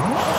Whoa!